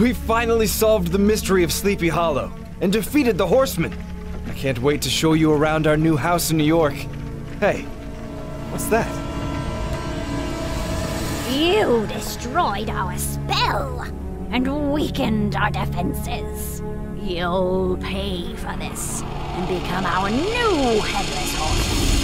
We finally solved the mystery of Sleepy Hollow and defeated the Horsemen. I can't wait to show you around our new house in New York. Hey, what's that? You destroyed our spell and weakened our defenses. You'll pay for this and become our new headless horseman.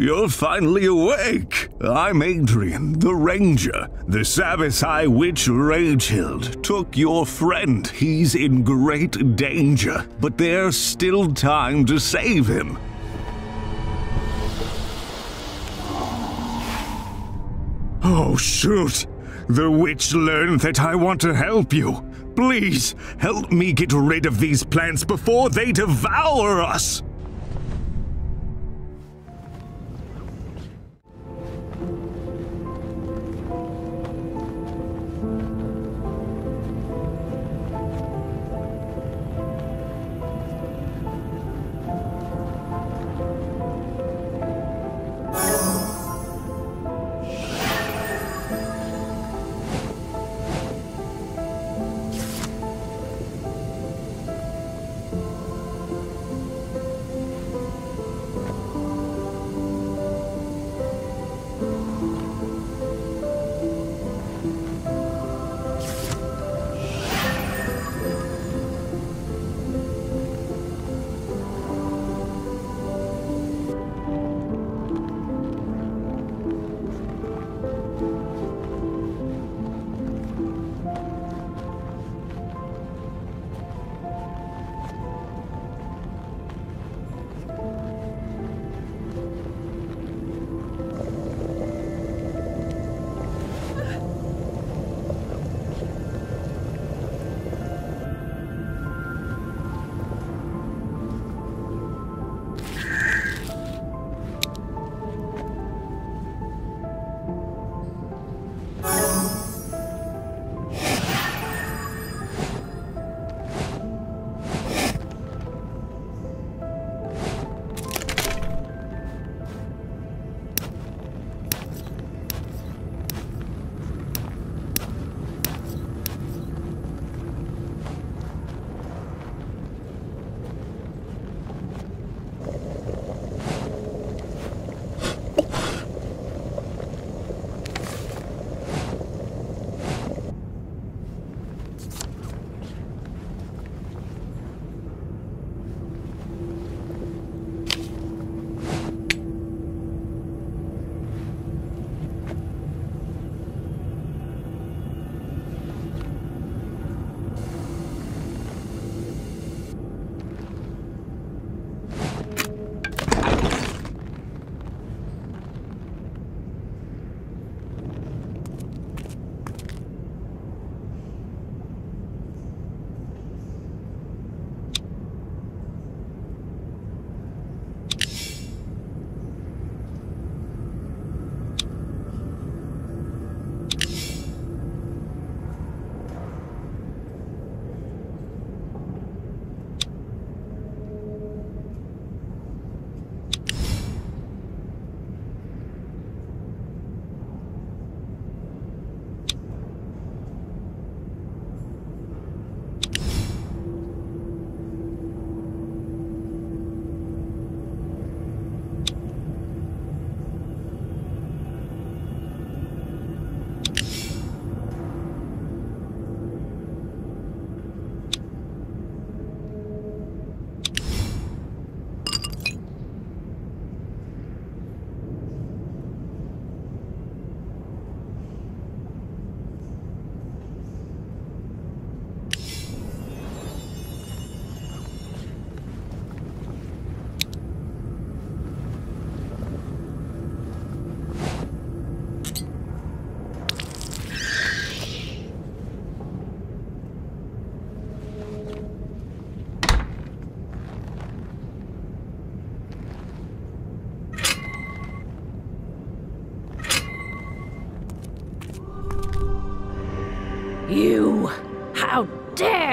You're finally awake. I'm Adrian, the Ranger. The Sabbath High Witch Ragehild took your friend. He's in great danger, but there's still time to save him. Oh, shoot! The witch learned that I want to help you. Please, help me get rid of these plants before they devour us!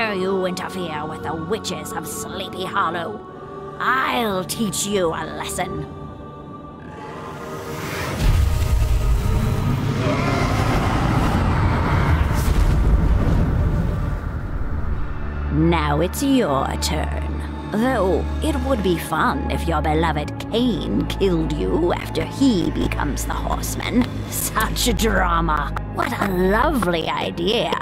Dare you interfere with the witches of Sleepy Hollow? I'll teach you a lesson. Now it's your turn. Though it would be fun if your beloved Cain killed you after he becomes the horseman. Such a drama. What a lovely idea.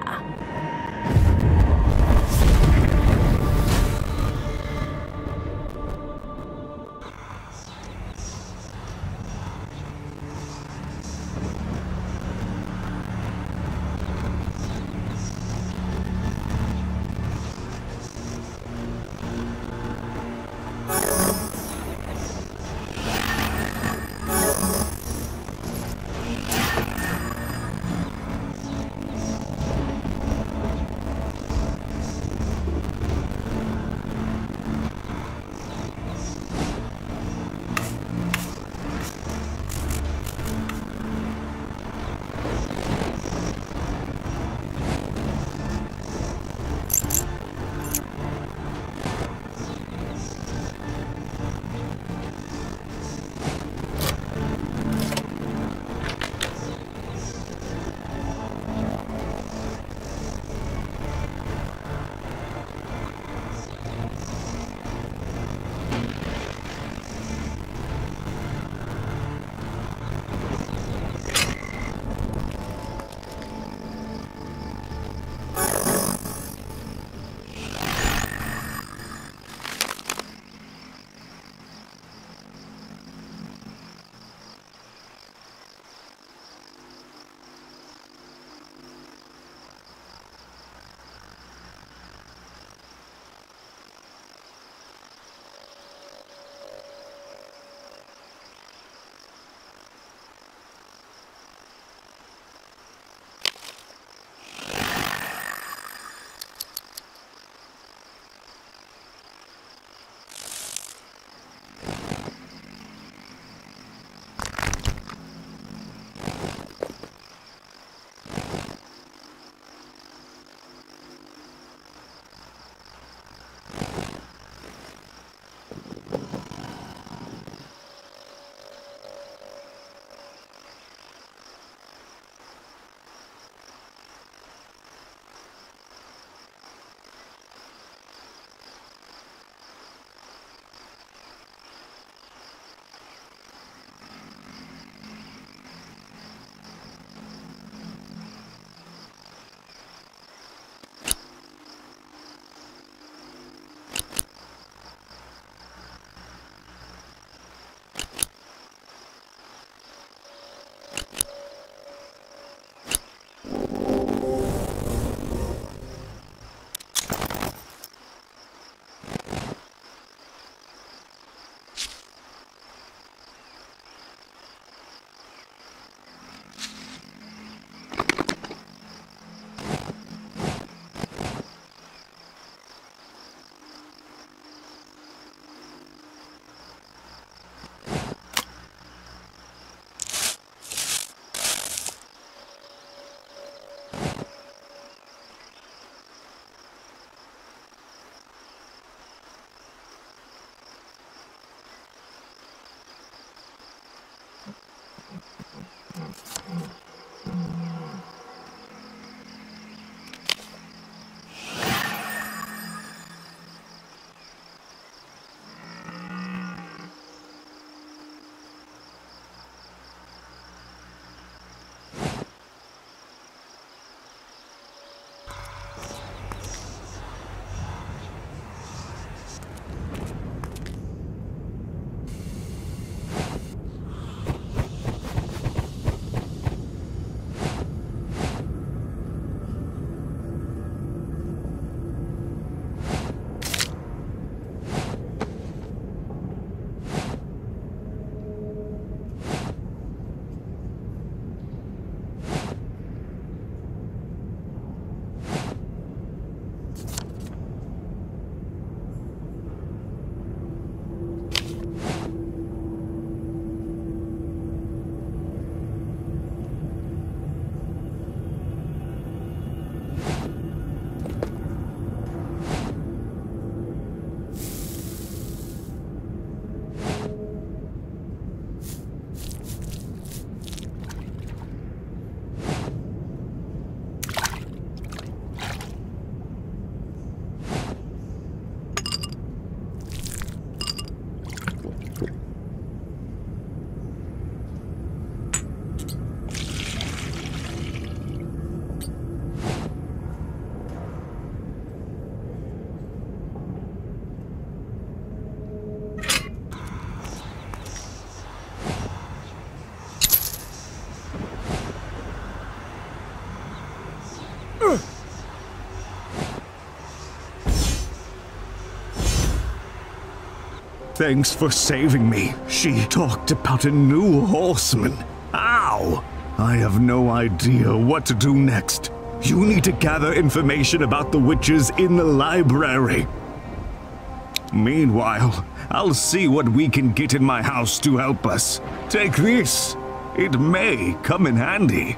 Thanks for saving me. She talked about a new horseman. Ow! I have no idea what to do next. You need to gather information about the witches in the library. Meanwhile, I'll see what we can get in my house to help us. Take this. It may come in handy.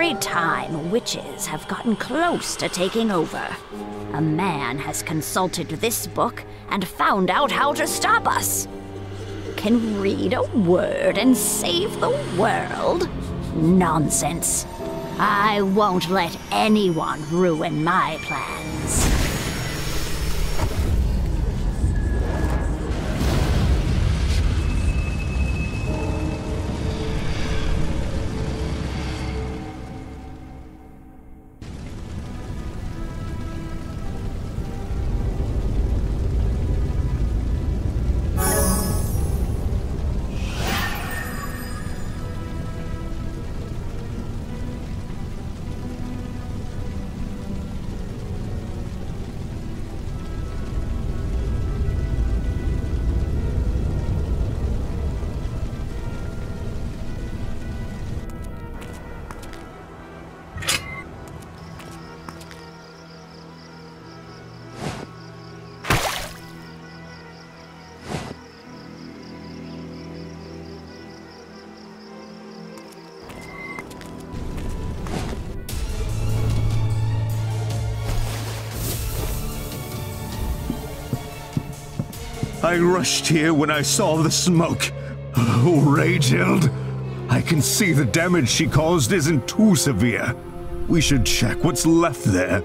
Every time witches have gotten close to taking over, a man has consulted this book and found out how to stop us. Can read a word and save the world? Nonsense. I won't let anyone ruin my plans. I rushed here when I saw the smoke. Oh, Ragehild. I can see the damage she caused isn't too severe. We should check what's left there.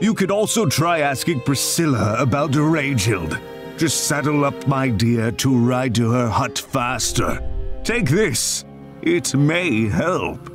You could also try asking Priscilla about Ragehild. Just saddle up, my dear, to ride to her hut faster. Take this. It may help.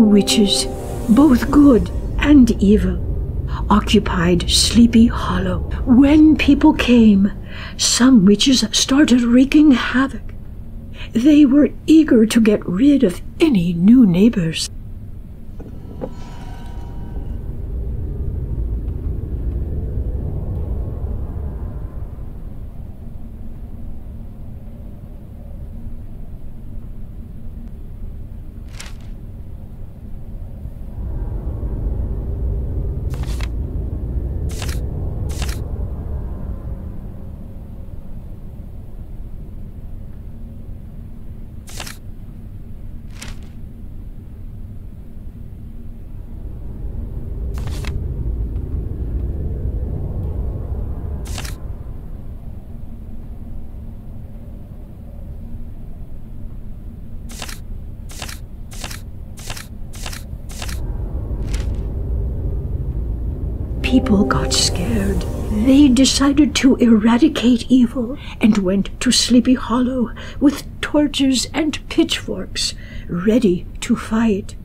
Witches, both good and evil, occupied Sleepy Hollow. When people came, some witches started wreaking havoc. They were eager to get rid of any new neighbors. People got scared They decided to eradicate evil and went to Sleepy Hollow with torches and pitchforks, ready to fight.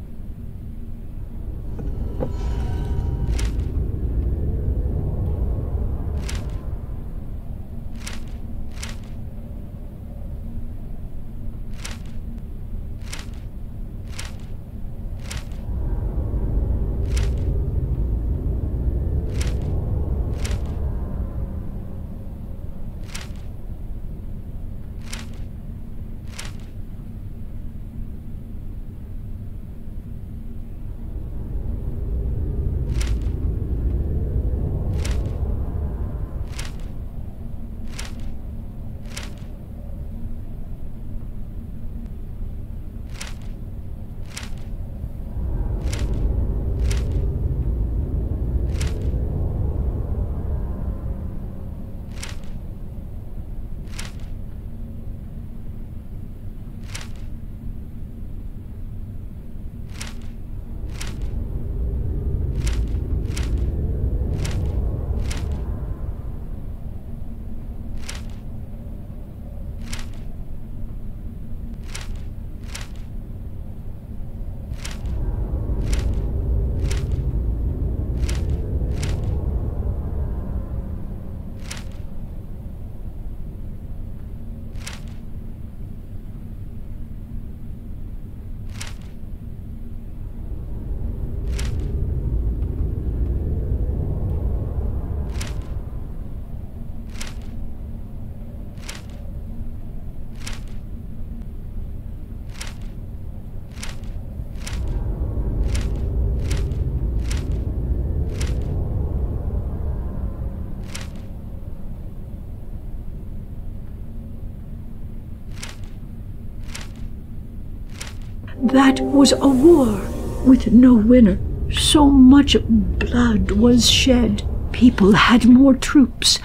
That was a war with no winner. So much blood was shed. People had more troops,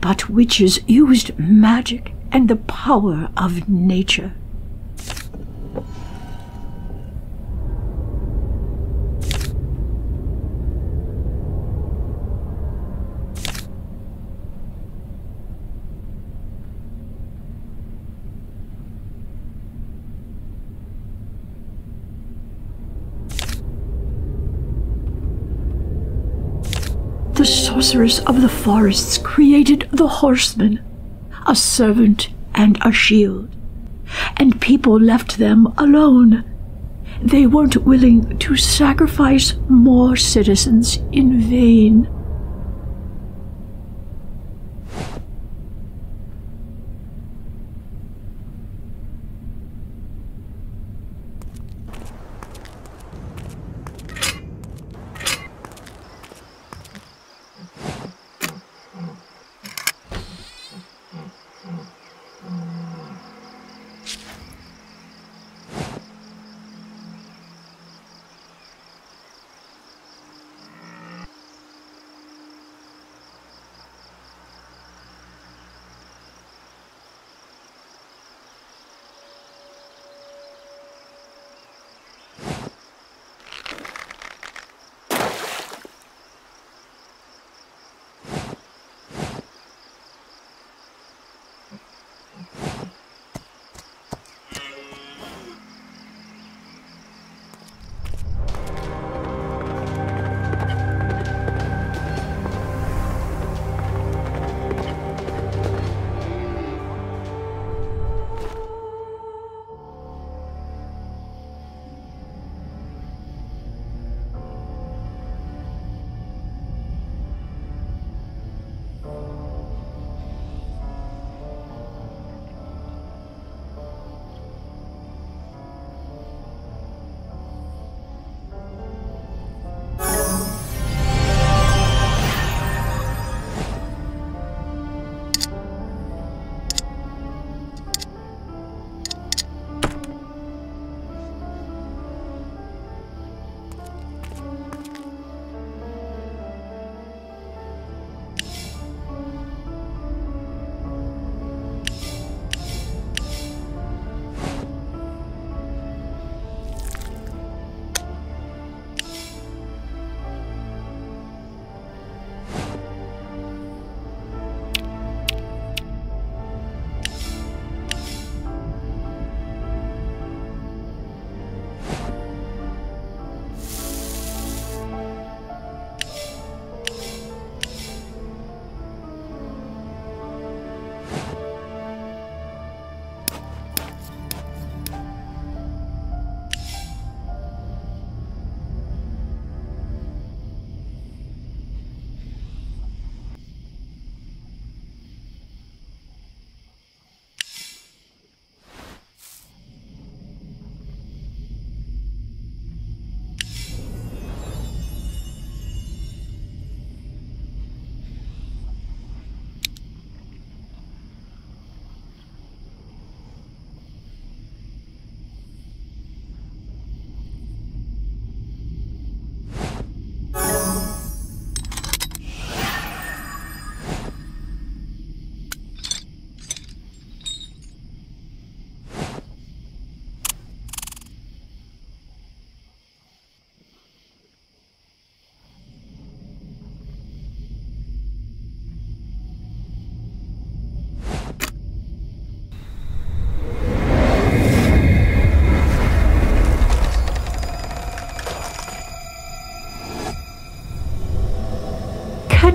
but witches used magic and the power of nature. The of the forests created the horseman, a servant and a shield, and people left them alone. They weren't willing to sacrifice more citizens in vain.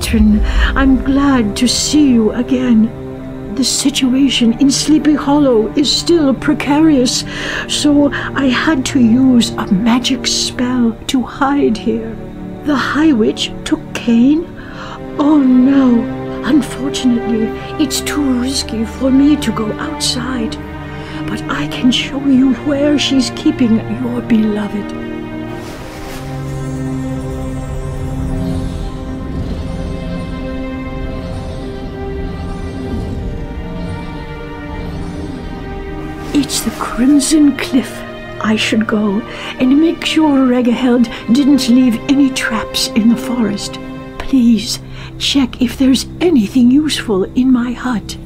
I'm glad to see you again. The situation in Sleepy Hollow is still precarious, so I had to use a magic spell to hide here. The High Witch took Kane? Oh no, unfortunately, it's too risky for me to go outside. But I can show you where she's keeping your beloved. Crimson Cliff. I should go and make sure Regaheld didn't leave any traps in the forest. Please check if there's anything useful in my hut.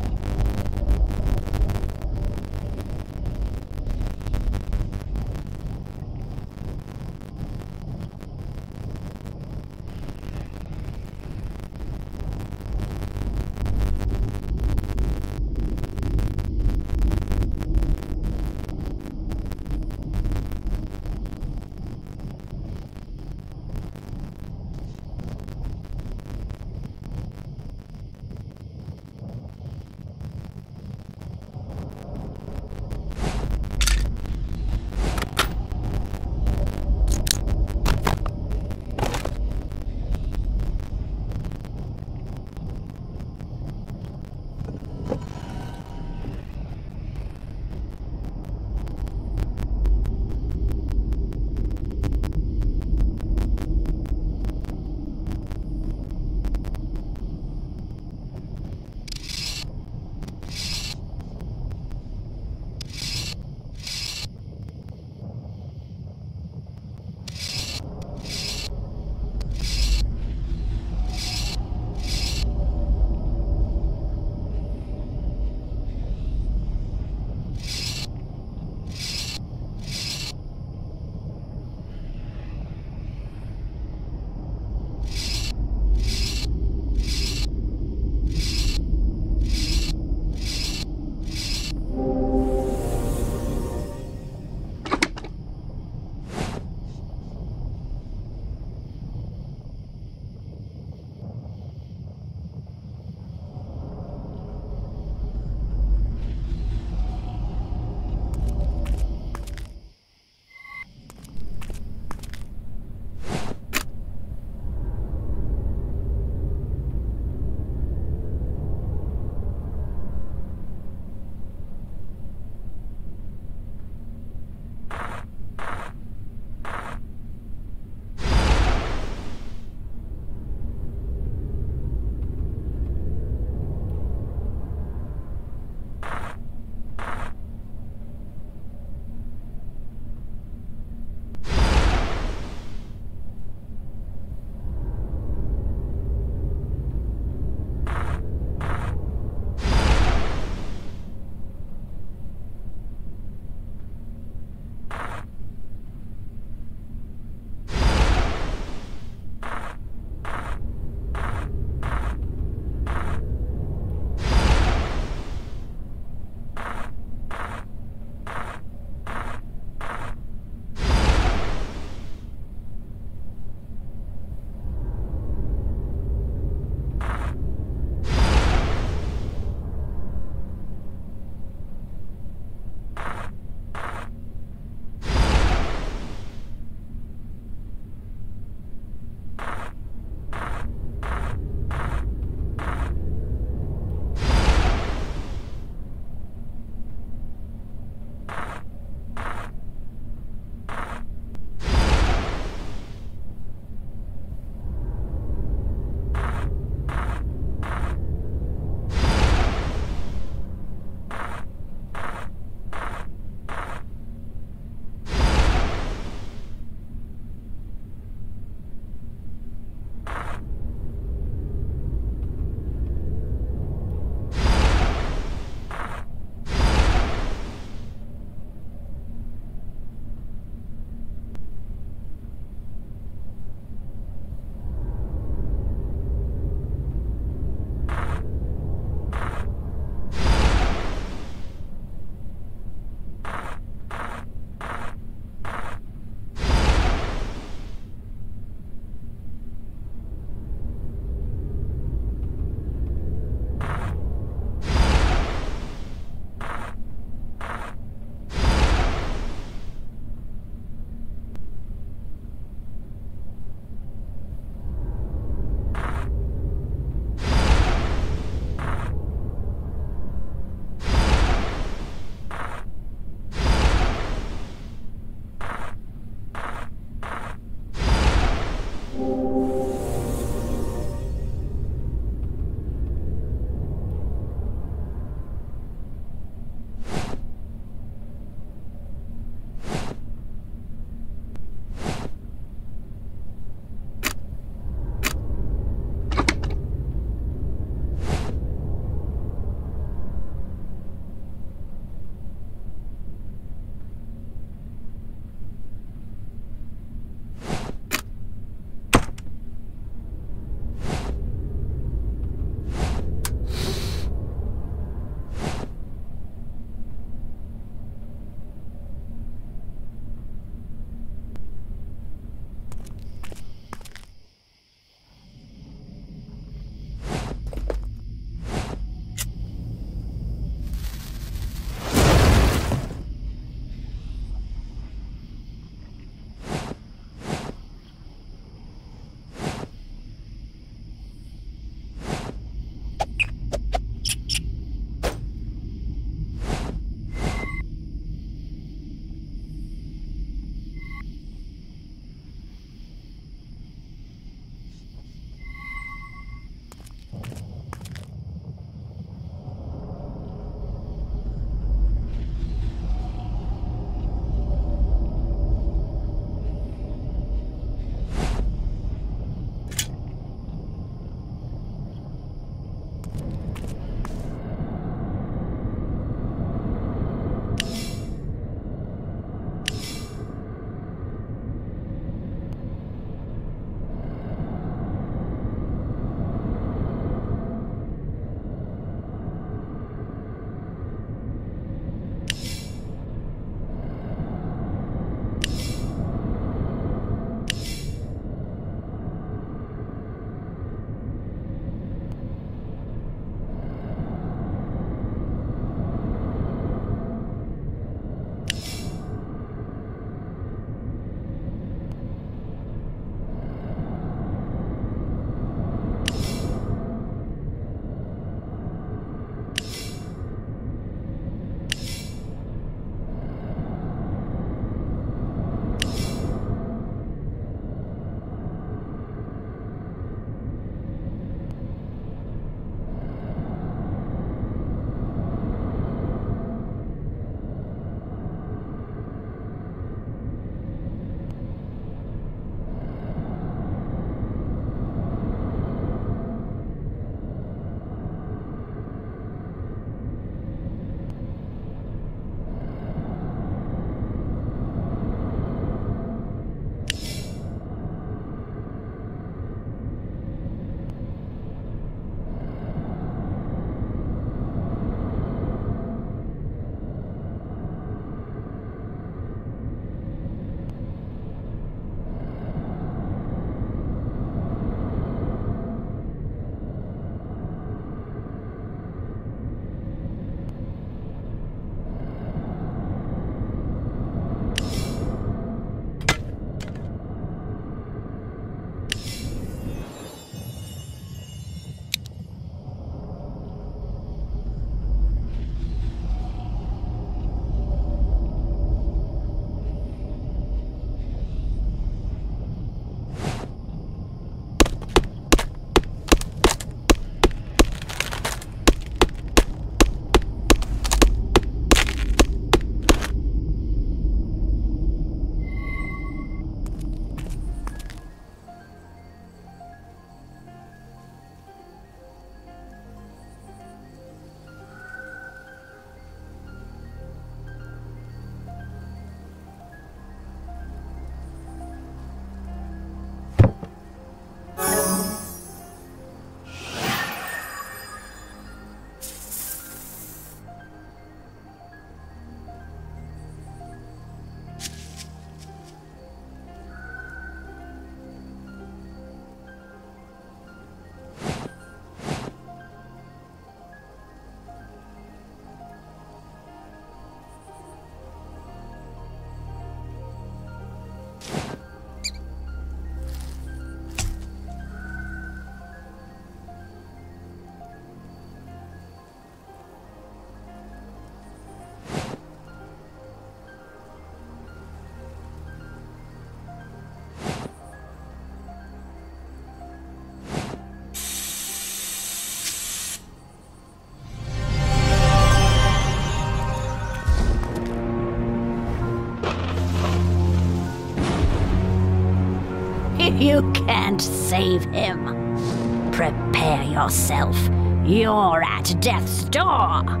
You can't save him. Prepare yourself. You're at death's door.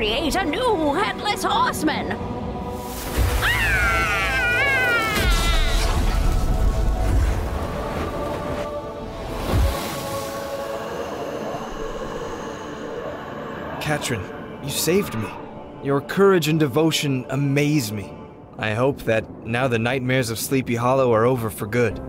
Create a new headless horseman! Katrin, you saved me. Your courage and devotion amaze me. I hope that now the nightmares of Sleepy Hollow are over for good.